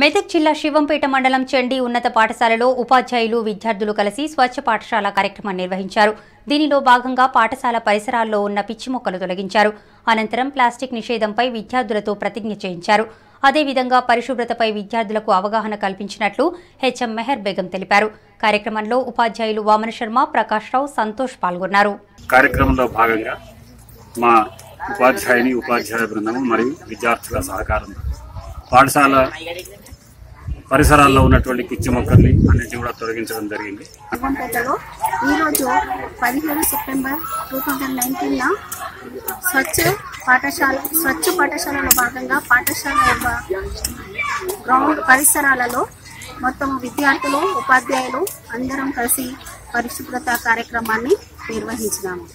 మెదక్ జిల్లా శివంపేట మండలం చండీ ఉన్నత పాఠశాలలో ఉపాధ్యాయులు విద్యార్థులు కలిసి స్వచ్ఛ పాఠశాల కార్యక్రమం నిర్వహించారు. దీనిలో భాగంగా పాఠశాల పరిసరాల్లో ఉన్న పిచ్చి మొక్కలు తొలగించారు. అనంతరం ప్లాస్టిక్ నిషేధంపై విద్యార్థులతో ప్రతిజ్ఞ చేయించారు. అదేవిధంగా పరిశుభ్రతపై విద్యార్థులకు అవగాహన కల్పించినట్లు హెచ్ఎం మెహర్ బేగం తెలిపారు. కార్యక్రమంలో ఉపాధ్యాయులు వామన శర్మ ప్రకాష్ రావు సంతోష్ పాల్గొన్నారు. కార్యక్రమంలో భాగంగా మా ఉపాధ్యాయుని ఉపాధ్యాయ బృందం మరియు విద్యార్థుల సహకారం పాఠశాల పరిసరాల్లో ఉన్నటువంటి పిచ్చి మొక్కల్ని అన్నింటినీ కూడా తొలగించడం జరిగింది. ఈరోజు పదిహేడు సెప్టెంబర్ టూ థౌజండ్ నైన్టీన్న స్వచ్ఛ పాఠశాల స్వచ్ఛ పాఠశాలలో భాగంగా పాఠశాల గ్రౌండ్ పరిసరాలలో మొత్తం విద్యార్థులు ఉపాధ్యాయులు అందరం కలిసి పరిశుభ్రత కార్యక్రమాన్ని నిర్వహించినాము.